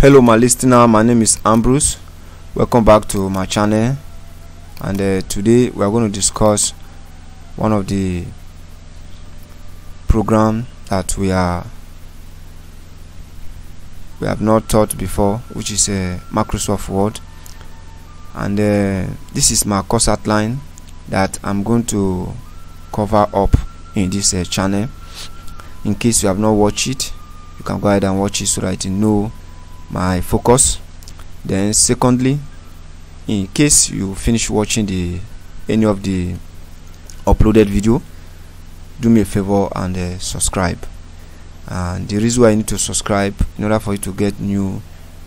hello my listener. My name is ambrose. Welcome back to my channel. And uh, today we are going to discuss one of the program that we are we have not taught before which is uh, Microsoft Word. And uh, this is my course outline that I'm going to cover up in this uh, channel. In case you have not watched it you can go ahead and watch it so that you know my focus. Then secondly in case you finish watching the any of the uploaded video do me a favor and uh, subscribe. And the reason why you need to subscribe in order for you to get new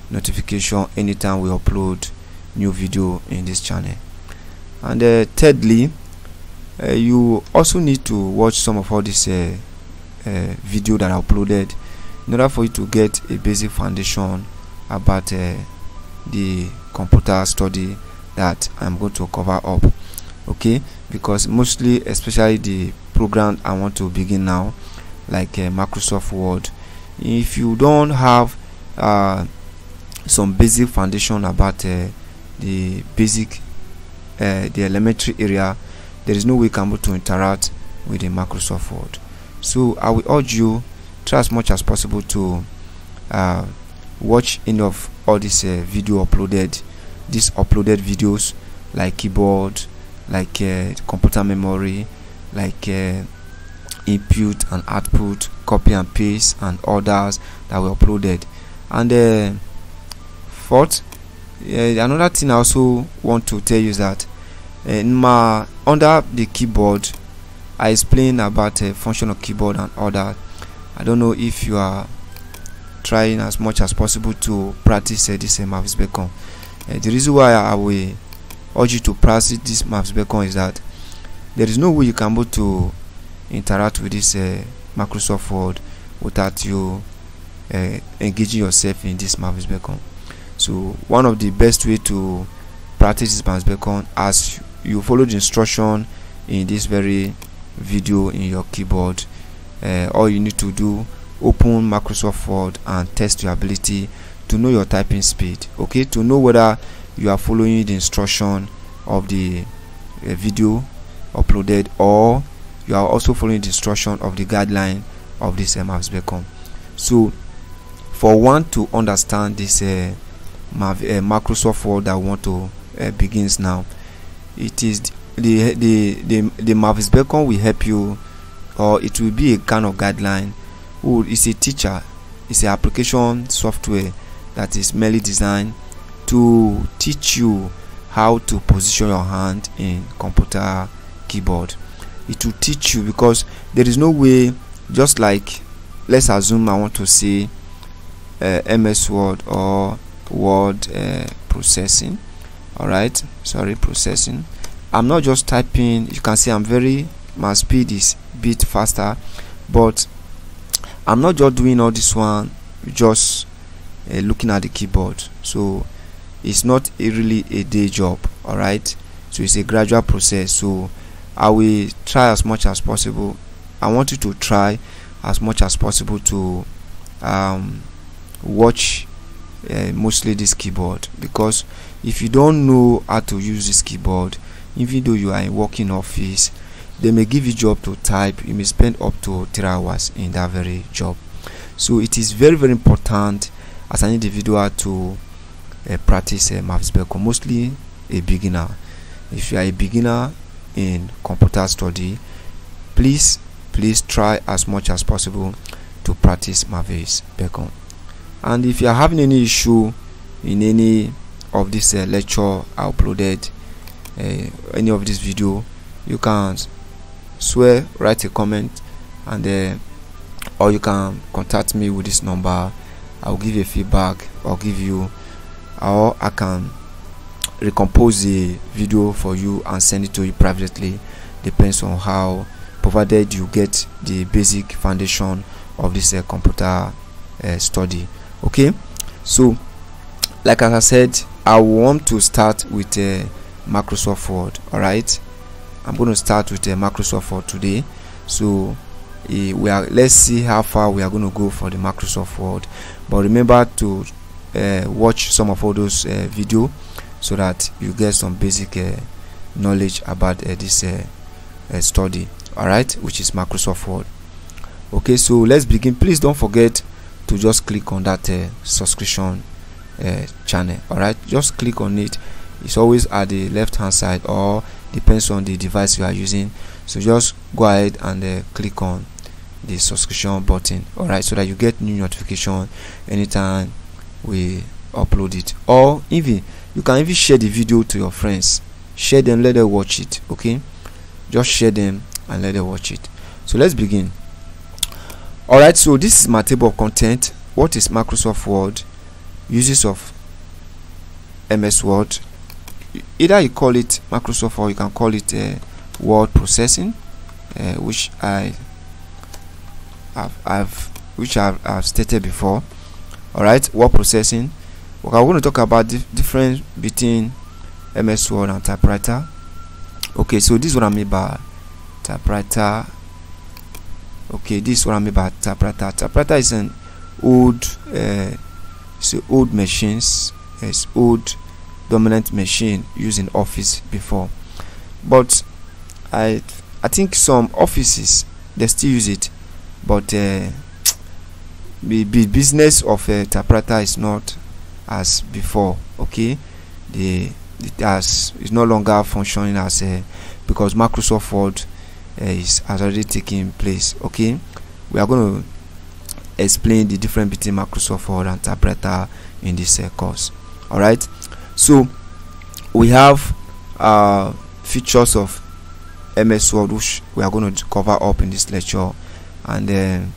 notification anytime we upload new video in this channel. And uh, thirdly uh, you also need to watch some of all this uh, uh, video that I uploaded in order for you to get a basic foundation about uh, the computer study that I'm going to cover up okay? Because mostly especially the program I want to begin now like uh, Microsoft Word if you don't have uh, some basic foundation about uh, the basic uh, the elementary area there is no way can to interact with the Microsoft Word. So I will urge you try as much as possible to uh, watch any of all this uh, video uploaded. These uploaded videos like keyboard like uh, computer memory like uh, input and output copy and paste and others that were uploaded. And uh, fourth uh, another thing i also want to tell you is that uh, in my under the keyboard i explain about the function of keyboard and other. I don't know if you are trying as much as possible to practice uh, this uh, Mavis Beacon. Uh, the reason why I will urge you to practice this Mavis Beacon is that there is no way you can go to interact with this uh, Microsoft Word without you uh, engaging yourself in this Mavis Beacon. So one of the best way to practice this Mavis Beacon as you follow the instruction in this very video in your keyboard all you need to do open Microsoft Word and test your ability to know your typing speed okay? To know whether you are following the instruction of the uh, video uploaded or you are also following the instruction of the guideline of this uh, Mavis so for one to understand this uh, Mav uh, Microsoft Word that want to uh, begins now it is the the the, the Mavis Beacon will help you or it will be a kind of guideline who is a teacher is an application software that is merely designed to teach you how to position your hand in computer keyboard. It will teach you because there is no way just like let's assume i want to say uh, ms word or word uh, processing. All right sorry processing. I'm not just typing. You can see i'm very my speed is bit faster but i'm not just doing all this one just uh, looking at the keyboard. So it's not a really a day job all right so it's a gradual process. So i will try as much as possible. I want you to try as much as possible to um, watch uh, mostly this keyboard. Because if you don't know how to use this keyboard even though you are in working office they may give you job to type you may spend up to three hours in that very job. So it is very very important as an individual to uh, practice uh, Beacon mostly a beginner. If you are a beginner in computer study please please try as much as possible to practice Mavis Beacon and if you are having any issue in any of this uh, lecture I uploaded uh, any of this video you can swear write a comment and uh, or you can contact me with this number. I'll give you feedback. Or give you or i can recompose the video for you and send it to you privately. Depends on how provided you get the basic foundation of this uh, computer uh, study. Okay? So like as i said i want to start with uh, microsoft word all right i'm going to start with uh, microsoft word today. So uh, we are let's see how far we are going to go for the microsoft word but remember to uh, watch some of all those uh, video so that you get some basic uh, knowledge about this study. All right which is microsoft word okay so let's begin. Please don't forget to just click on that subscription channel. All right just click on it. It's always at the left hand side or depends on the device you are using. So just go ahead and uh, click on the subscription button. All right so that you get new notification anytime we upload it. Or even you can even share the video to your friends. Share them let them watch it okay? Just share them and let them watch it. So let's begin. All right so this is my table of content. What is microsoft word? Uses of ms word either you call it microsoft or you can call it uh, word processing uh, which i have I've which I've, I've stated before. All right word processing. Okay, i'm going to talk about the difference between ms word and typewriter. Okay so this is what i mean by typewriter. Okay this is what i mean by typewriter. Typewriter is an old uh, it's old machines it's old dominant machine used in office before. But i i think some offices they still use it. But uh, the, business of a typewriter is not as before okay? The it has is no longer functioning as a because microsoft word uh, is has already taken place okay? We are going to explain the difference between microsoft word and typewriter in this uh, course all right so we have uh, features of ms word which we are going to cover up in this lecture and then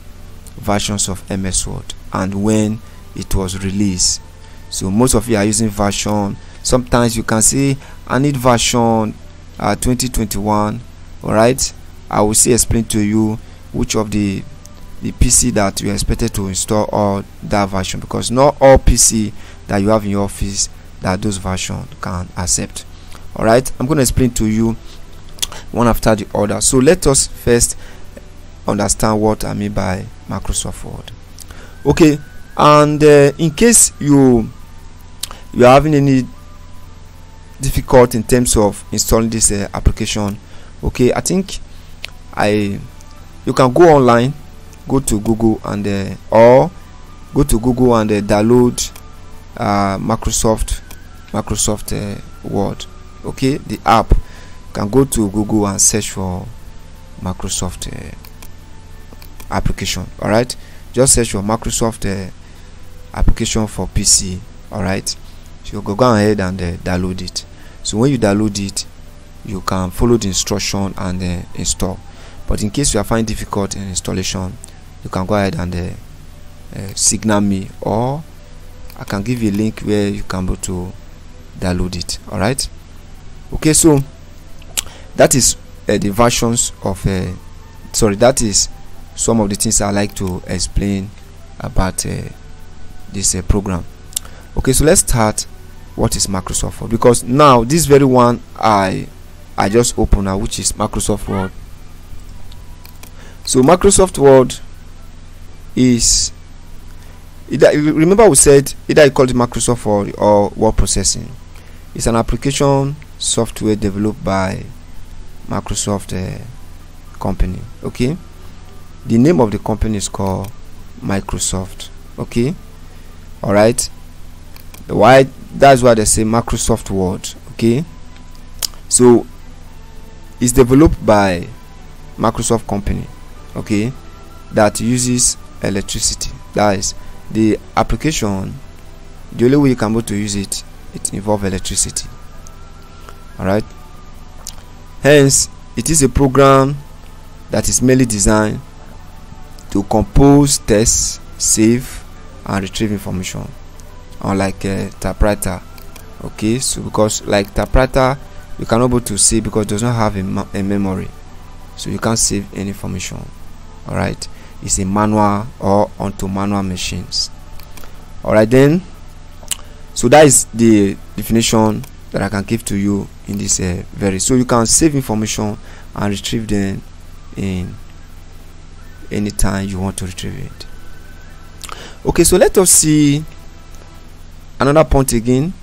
versions of ms word and when it was released. So most of you are using version. Sometimes you can say i need version uh, 2021 all right i will say explain to you which of the the pc that you are expected to install or that version because not all pc that you have in your office that those version can accept. All right i'm going to explain to you one after the other. So let us first understand what i mean by microsoft word. Okay and uh, in case you you are having any difficult in terms of installing this uh, application okay i think i you can go online go to google and uh, or go to google and uh, download uh, microsoft microsoft uh, word. Okay the app can go to google and search for microsoft uh, application all right just search for microsoft uh, application for pc all right so go go ahead and download it. So when you download it you can follow the instruction and install. But in case you are finding difficult in installation you can go ahead and signal me or I can give you a link where you can go to download it all right okay so that is uh, the versions of uh, sorry that is some of the things I like to explain about uh, this uh, program. Okay so let's start what is Microsoft Word because now this very one I I just open now which is Microsoft Word. So Microsoft Word is either remember we said either you call it Microsoft Word or word processing it's an application software developed by Microsoft uh, company okay? The name of the company is called Microsoft okay? All right why that's why they say Microsoft Word okay? So it's developed by Microsoft company okay? That uses electricity. That is the application the only way you can go to use it it involves electricity. All right hence it is a program that is mainly designed to compose tests save and retrieve information. Unlike a typewriter. Okay? So because like typewriter you cannot able to save because it does not have a, a memory. So you can't save any information. All right it's a manual or onto manual machines. All right then so that is the definition that i can give to you in this uh, very so you can save information and retrieve them in any time you want to retrieve it. Okay so let us see another point again.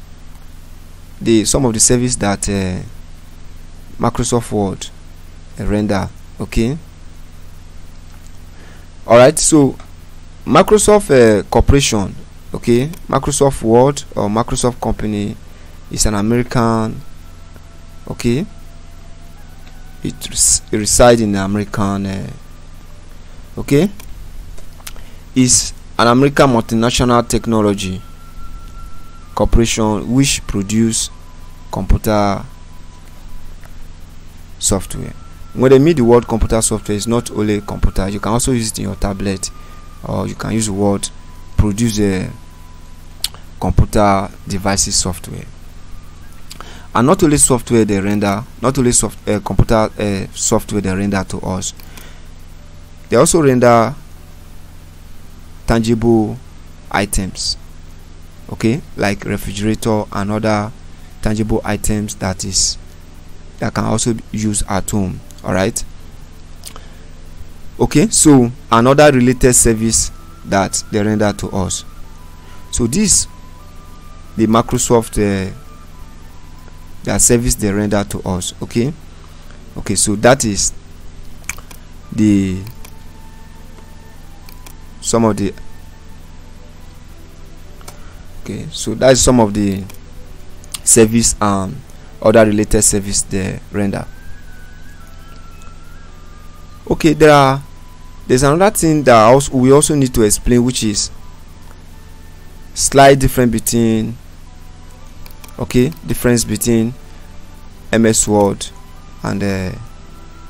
The some of the service that uh, Microsoft Word uh, render okay? All right so Microsoft uh, Corporation okay Microsoft Word or Microsoft company is an American okay? It, res it resides in the American uh, okay? Is an American multinational technology corporation which produce computer software. When they mean the word computer software is not only computer. You can also use it in your tablet or you can use word produce a computer devices software. And not only software they render not only soft uh, computer uh, software they render to us they also render tangible items okay? Like refrigerator and other tangible items that is that can also be used at home all right okay so another related service that they render to us. So this the microsoft uh, service they render to us okay? Okay so that is the some of the okay so that's some of the service and other related service they render. Okay there are there's another thing that also we also need to explain which is slight difference between okay difference between ms word and uh,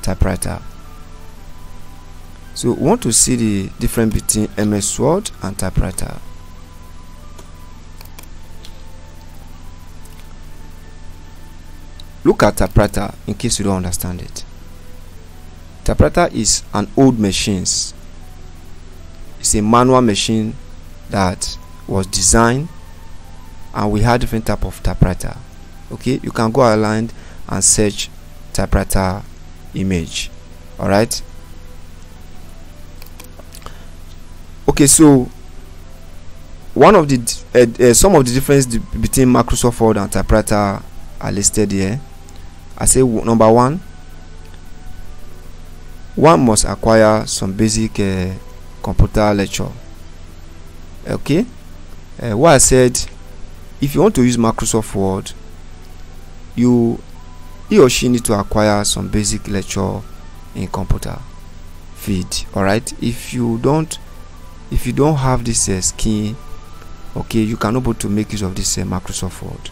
typewriter. So we want to see the difference between ms word and typewriter. Look at typewriter in case you don't understand it. Typewriter is an old machine. It's a manual machine that was designed and we had different type of typewriter. Okay you can go online and search typewriter image. All right? Okay so one of the uh, uh, some of the difference between Microsoft Word and typewriter are listed here. I say number one one must acquire some basic uh, computer lecture. Okay? Uh, what I said if you want to use Microsoft Word you he or she need to acquire some basic lecture in computer feed all right if you don't if you don't have this uh, skin okay you can able to make use of this uh, Microsoft Word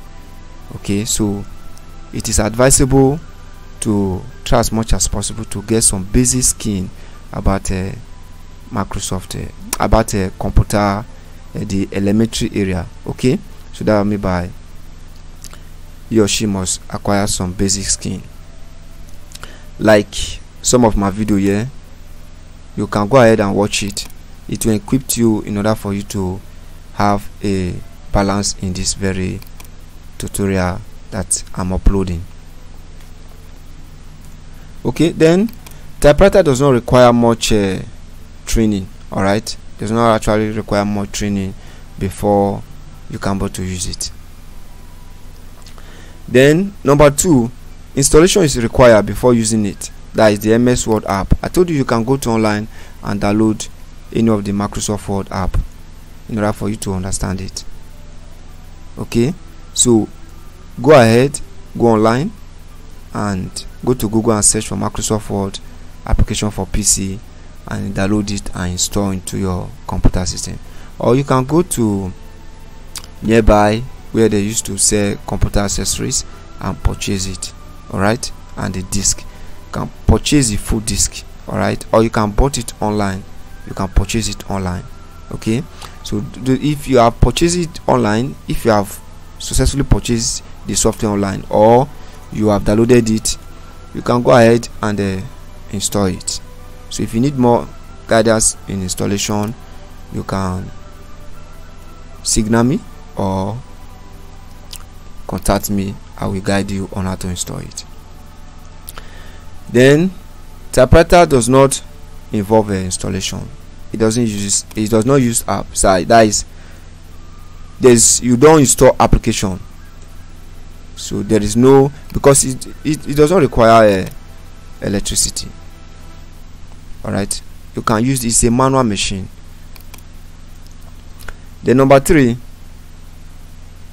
okay? So it is advisable to try as much as possible to get some basic skin about uh, Microsoft uh, about uh, computer uh, the elementary area okay so that by he or she must acquire some basic skin? Like some of my video here you can go ahead and watch it. It will equip you in order for you to have a balance in this very tutorial that I'm uploading. Okay then typewriter does not require much uh, training all right does not actually require much training before you can able to use it. Then number two installation is required before using it. That is the ms word app. I told you you can go to online and download any of the microsoft word app in order for you to understand it. Okay? So go ahead go online and go to google and search for microsoft word application for pc and download it and install into your computer system. Or you can go to nearby where they used to sell computer accessories and purchase it all right and the disk you can purchase the full disk all right or you can bought it online. You can purchase it online okay? So if you have purchased it online if you have successfully purchased the software online or you have downloaded it you can go ahead and uh, install it. So if you need more guidance in installation you can signal me or contact me i will guide you on how to install it. Then typewriter does not involve installation. It doesn't use it does not use app. So that is there's you don't install application. So there is no because it it, it does not require uh, electricity. All right you can use this a manual machine. Then number three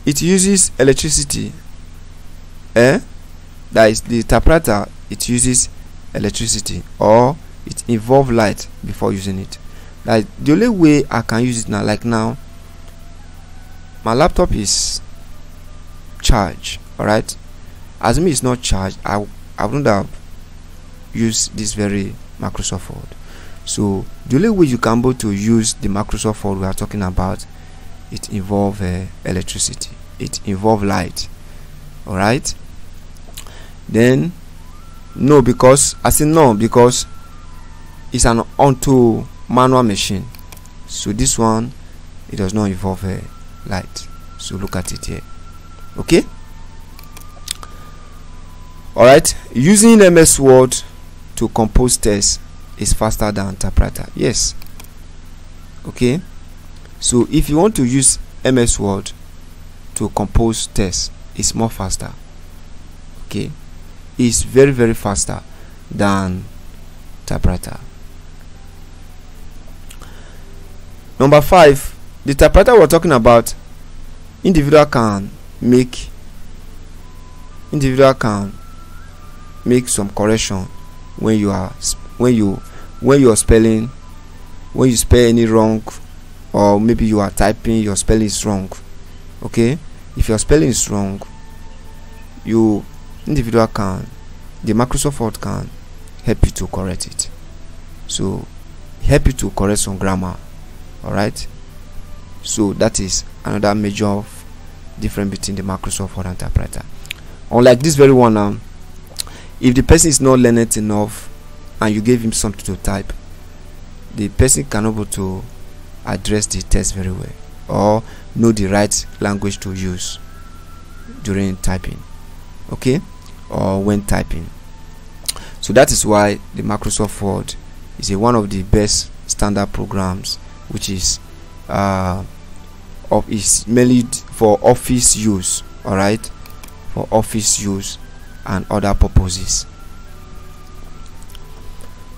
it uses electricity eh? That is the typewriter it uses electricity or it involve light before using it. Like the only way i can use it now like now my laptop is charged all right as me it's not charged i i wouldn't have used this very microsoft word. So the only way you can able to use the microsoft word we are talking about it involve uh, electricity. It involve light. All right then no because i say no because it's an onto manual machine. So this one it does not involve uh, light. So look at it here. Okay? All right using ms word to compose text is faster than typewriter yes. Okay so if you want to use ms word to compose text it's more faster. Okay? It's very very faster than typewriter. Number five the typewriter we're talking about individual can make individual can make some correction when you are when you when you are spelling when you spell any wrong or maybe you are typing your spelling is wrong. Okay? If your spelling is wrong you individual can the microsoft word can help you to correct it. So help you to correct some grammar. All right so that is another major difference between the microsoft word typewriter. Unlike this very one now if the person is not learned enough and you gave him something to type the person can able to address the test very well or know the right language to use during typing okay or when typing. So that is why the microsoft word is a, one of the best standard programs which is uh, of is mainly for office use all right for office use and other purposes.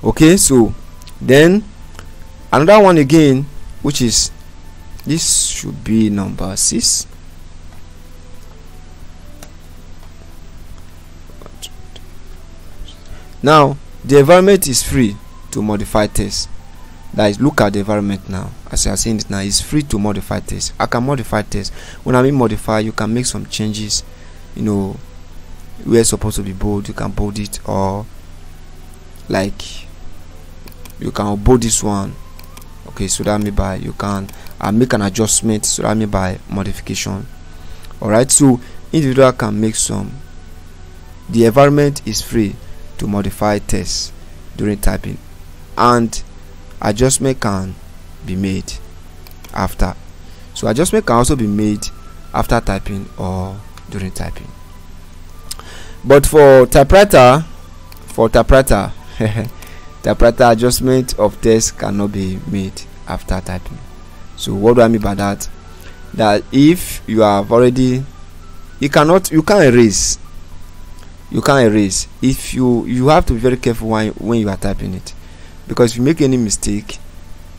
Okay so then another one again which is this should be number six. Now the environment is free to modify text that is look at the environment now. As you are seeing it now it's free to modify text i can modify text when i mean modify you can make some changes. You know where it's supposed to be bold you can bold it. Or like you can bold this one okay so that by you can uh, make an adjustment so that by modification. All right so individual can make some the environment is free to modify text during typing and adjustment can be made after. So adjustment can also be made after typing or during typing. But for typewriter for typewriter typewriter adjustment of text cannot be made after typing so what do i mean by that? That if you have already you cannot you can't erase. You can't erase. If you you have to be very careful when when you are typing it. Because if you make any mistake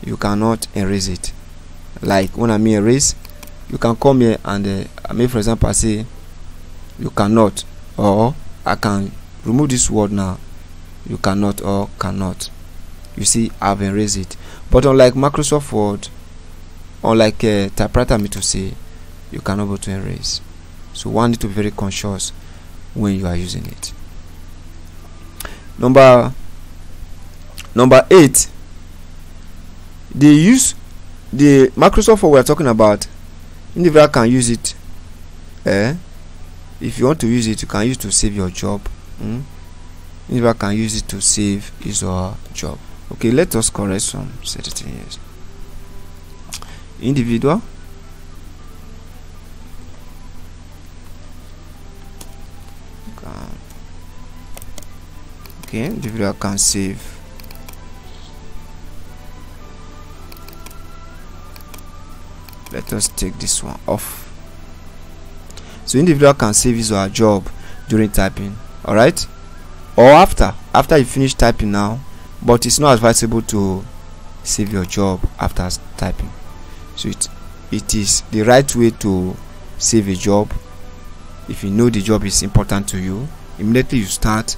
you cannot erase it. Like when i mean erase you can come here and uh, i mean for example i say you cannot or i can remove this word now. You cannot or cannot. You see i've erased it but unlike microsoft word unlike uh, typewriter me to say you cannot go to erase. So one need to be very conscious when you are using it. Number number eight the use the microsoft Word we are talking about individual can use it eh? If you want to use it you can use to save your job mm? individual can use it to save his or her job okay let us correct some certain here individual. Okay individual can save. Let us take this one off. So individual can save his or her job during typing. All right or after after you finish typing now but it's not advisable to save your job after typing. So it it is the right way to save a job. If you know the job is important to you immediately you start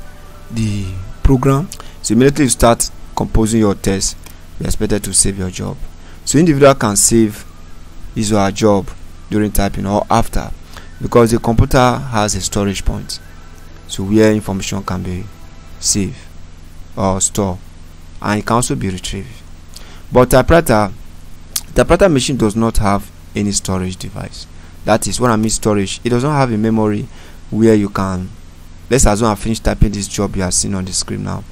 the program. So immediately you start composing your test you're expected to save your job. So individual can save his or her job during typing or after because the computer has a storage point. So where information can be saved or stored and it can also be retrieved. But typewriter typewriter machine does not have any storage device. That is what i mean storage it does not have a memory where you can let's assume i finish typing this job you are seeing on the screen now.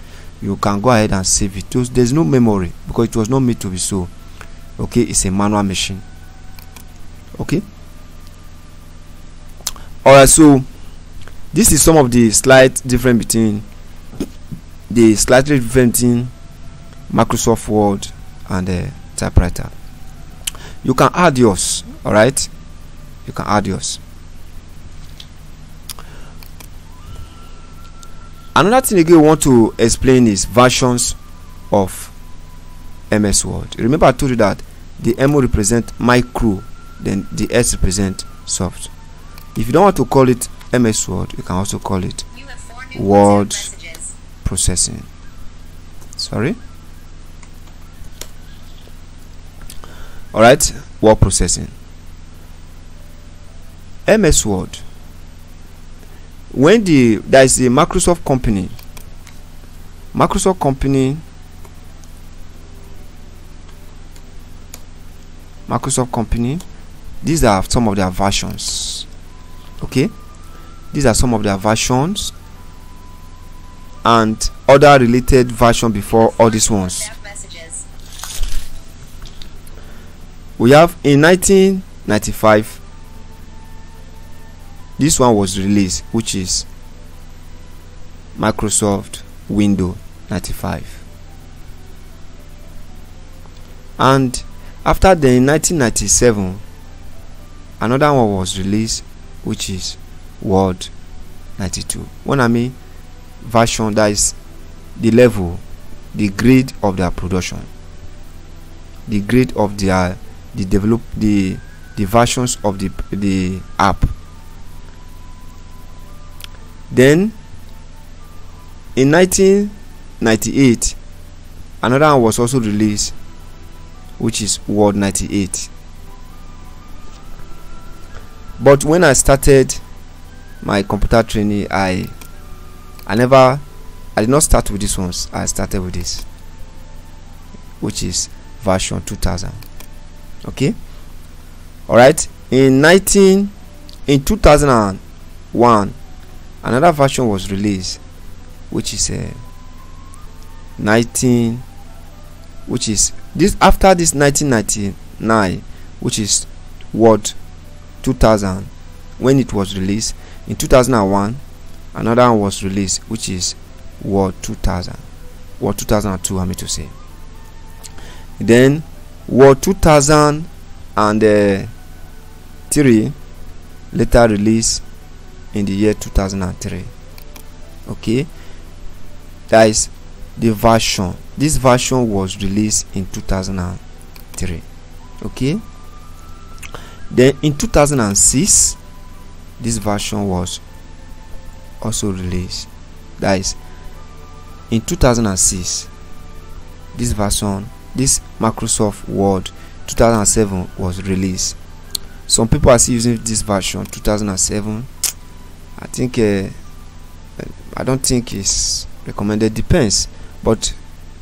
You can go ahead and save it. There's no memory because it was not made to be so. Okay it's a manual machine. Okay? Alright so this is some of the slight difference between the slightly different between Microsoft Word and the typewriter. You can add yours alright? You can add yours. Another thing again we want to explain is versions of MS Word. Remember I told you that the M represent micro then the S represent soft. If you don't want to call it MS Word you can also call it word processing. Sorry alright word processing. MS Word when the there is a Microsoft company Microsoft company Microsoft company these are some of their versions. Okay? These are some of their versions and other related version before all these ones we have in 1995 this one was released which is Microsoft Windows 95 and after the 1997 another one was released which is Word 92 when I mean version that is the level the grade of their production the grade of their the develop the the versions of the the app. Then in 1998 another one was also released which is Word 98 but when I started my computer training I I never I did not start with this ones. I started with this which is version 2000 okay? All right in 19 in 2001 another version was released which is a uh, 19 which is this after this 1999 which is Word 2000 when it was released in 2001 another one was released which is Word 2000 Word 2002 I mean to say. Then Word 2003 uh, later released in the year 2003 okay? That is the version. This version was released in 2003 okay? Then in 2006 this version was also released. That is in 2006 this version this microsoft word 2007 was released. Some people are still using this version 2007 I think uh, I don't think it's recommended depends. But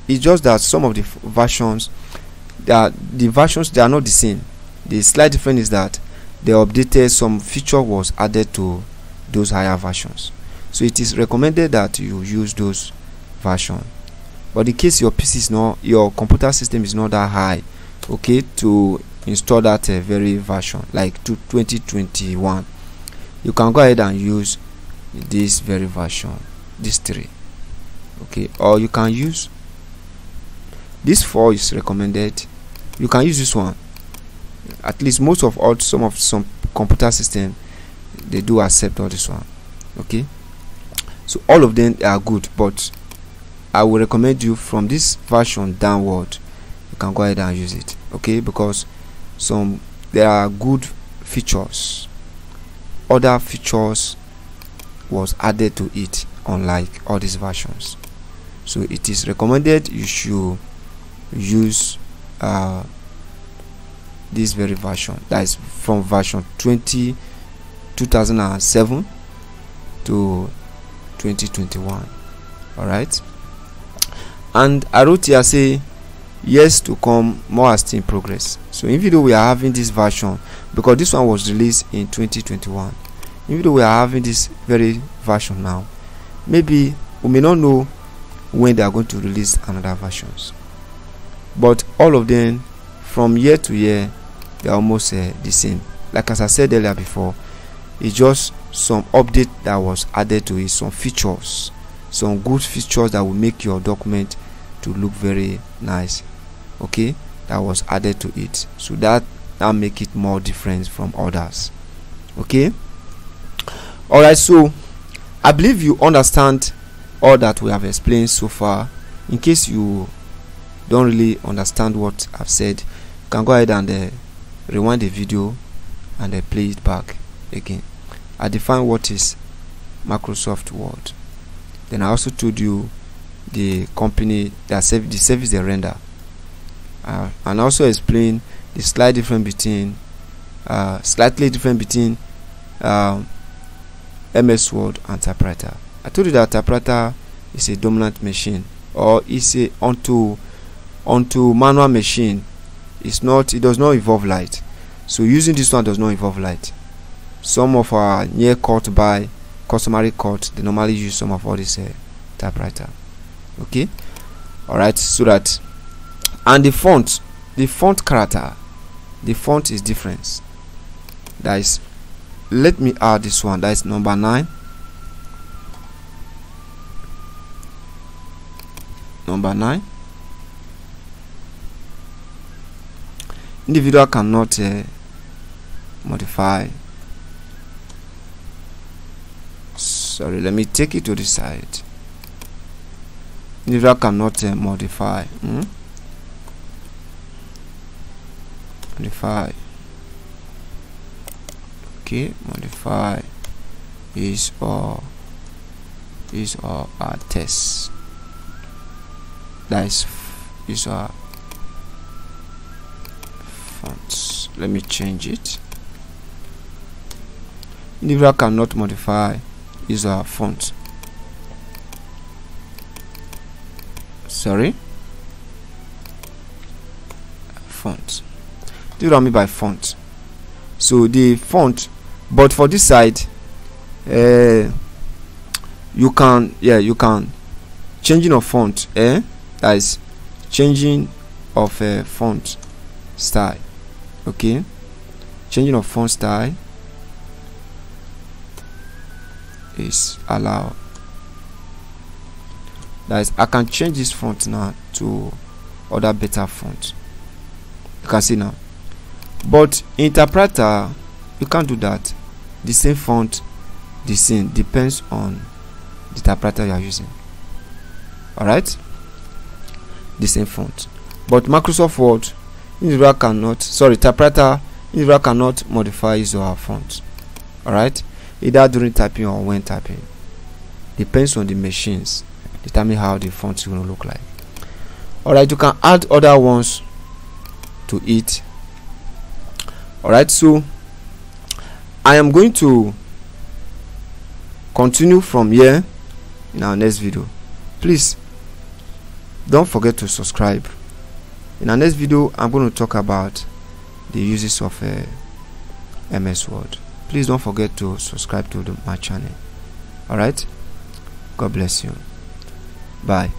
it's just that some of the versions that the versions they are not the same. The slight difference is that they updated some feature was added to those higher versions. So it is recommended that you use those version but in case your pc is not your computer system is not that high okay to install that uh, very version like to 2021 you can go ahead and use this very version this three okay? Or you can use this four is recommended you can use this one. At least most of all some of some computer system they do accept all this one okay? So all of them are good but i will recommend you from this version downward. You can go ahead and use it okay? Because some there are good features. Other features was added to it unlike all these versions. So it is recommended you should use uh, this very version. That is from version 20 2007 to 2021 all right and here say yes to come more are in progress. So even though we are having this version because this one was released in 2021 even though we are having this very version now maybe we may not know when they are going to release another versions. But all of them from year to year they are almost uh, the same. Like as i said earlier before it's just some update that was added to it some features some good features that will make your document to look very nice okay? That was added to it. So that that make it more different from others okay? All right so i believe you understand all that we have explained so far. In case you don't really understand what i've said you can go ahead and uh, rewind the video and uh, play it back again. I define what is microsoft word then i also told you the company that serve the service they render uh, and also explain the slight difference between uh, slightly different between uh, MS Word and typewriter. I told you that typewriter is a dominant machine or is a onto onto manual machine. It's not it does not involve light. So using this one does not involve light. Some of our near cut by customary cut they normally use some of all this uh, typewriter. Okay, all right. So that and the font, the font character, the font is different. That is let me add this one that is number 9 number 9 individual cannot uh, modify sorry let me take it to the side. Individual cannot uh, modify hmm? modify. Okay modify is or is or our test. That is is our fonts. Let me change it. Individual cannot modify is our font sorry? Font do you know what I mean by font so the font but for this side uh, you can yeah you can changing of font eh? That is changing of uh, font style okay? Changing of font style is allowed. That is I can change this font now to other better font. You can see now. But interpreter you can't do that. The same font the same depends on the typewriter you are using. Alright? The same font. But Microsoft Word individual cannot sorry typewriter individual cannot modify his or her font. Alright either during typing or when typing. Depends on the machines. Determine how the font is going to look like. Alright you can add other ones to it. Alright so I am going to continue from here in our next video. Please don't forget to subscribe. In our next video I'm going to talk about the uses of uh, MS Word please don't forget to subscribe to the, my channel. Alright? God bless you. Bye